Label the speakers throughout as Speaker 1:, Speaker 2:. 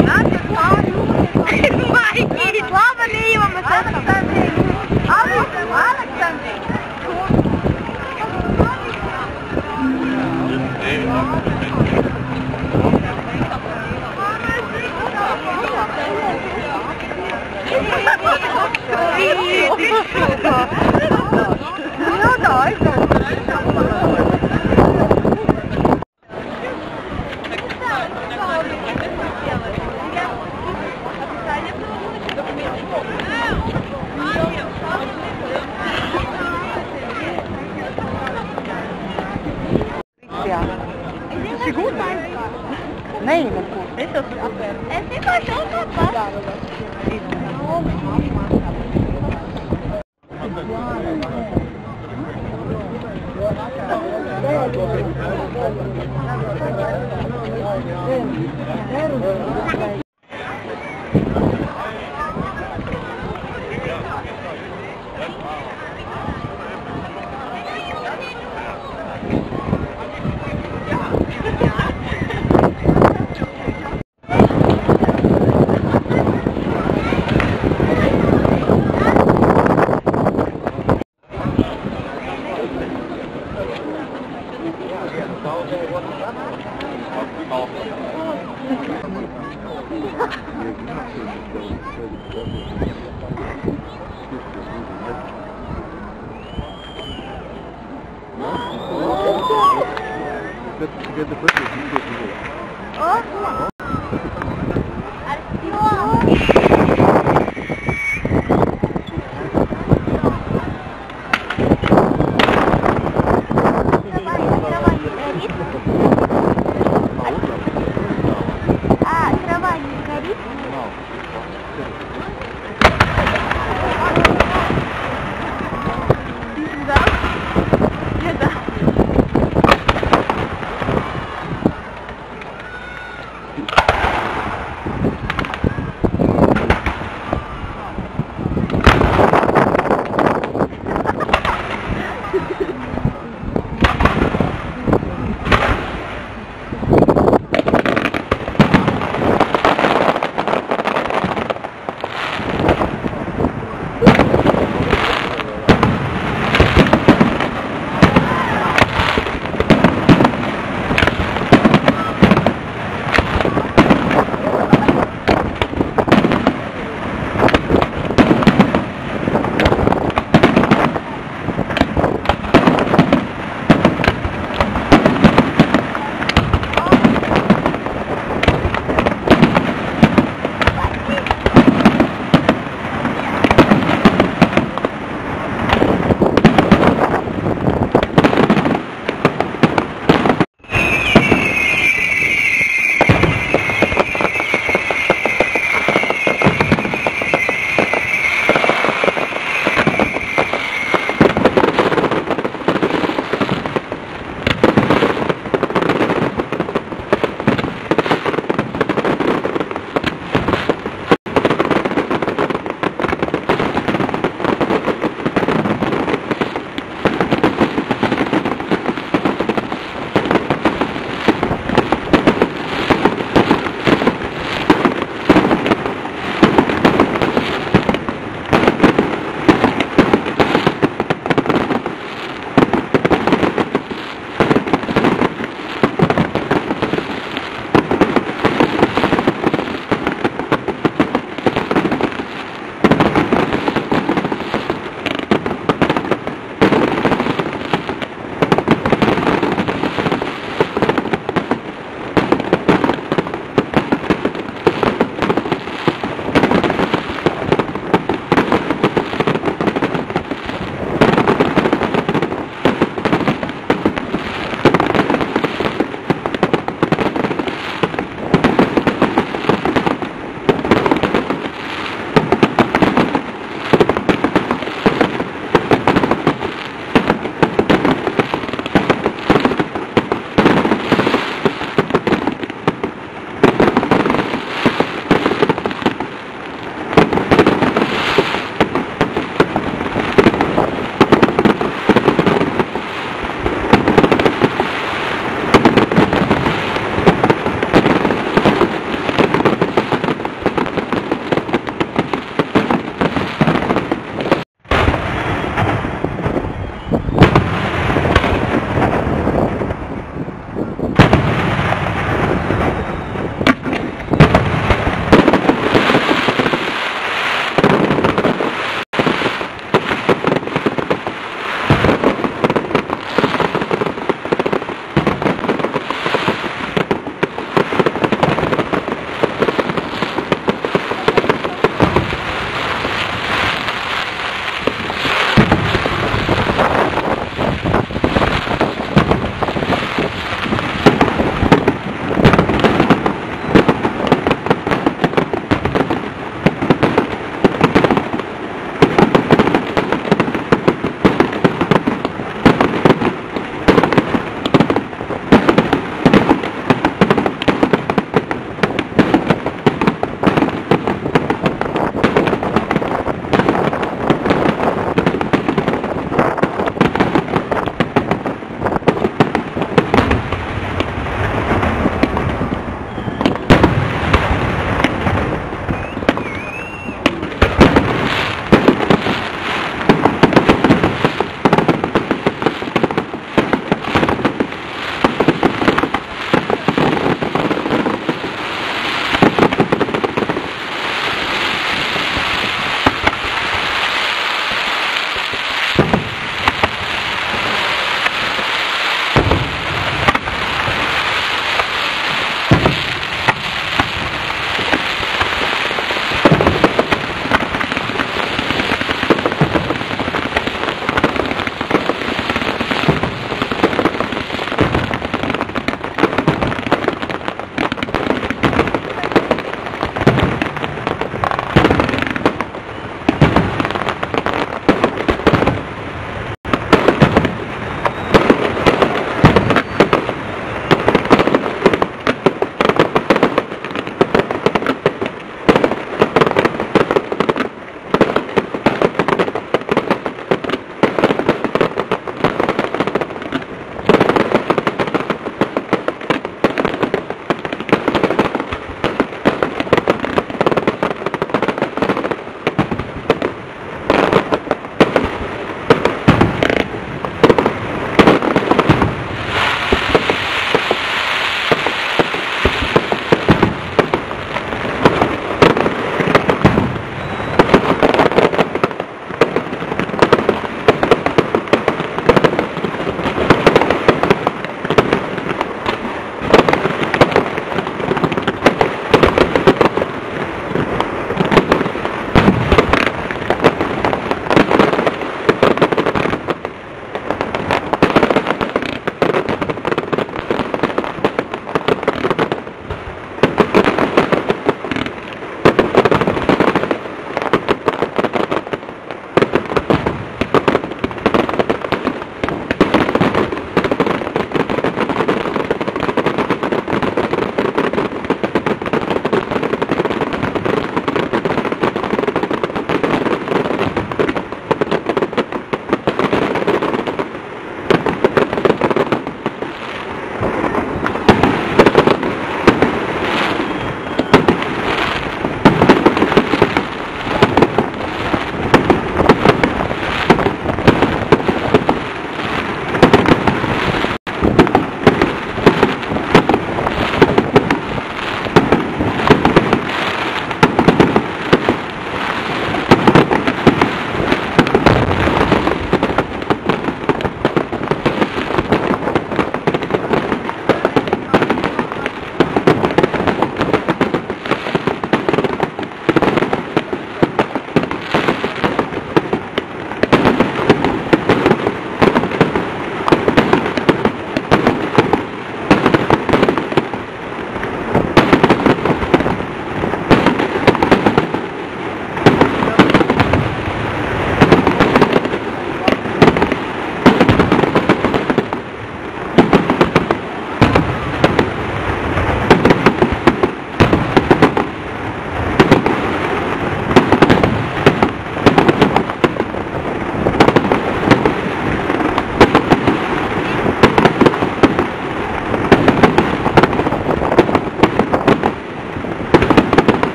Speaker 1: Mike! Lava nenhuma, mas tá Esse cachorro tá bom. get the picture. You get the picture.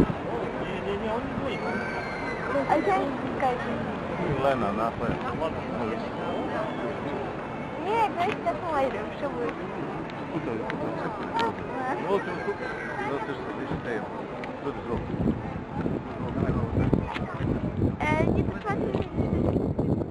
Speaker 1: Okay, go. Лена, нахуй. Нет, давайте посмотрим, что будет. Куда? Куда? Вот, вот, ты же считаешь. Тут взрослый. Э, не посмотрите.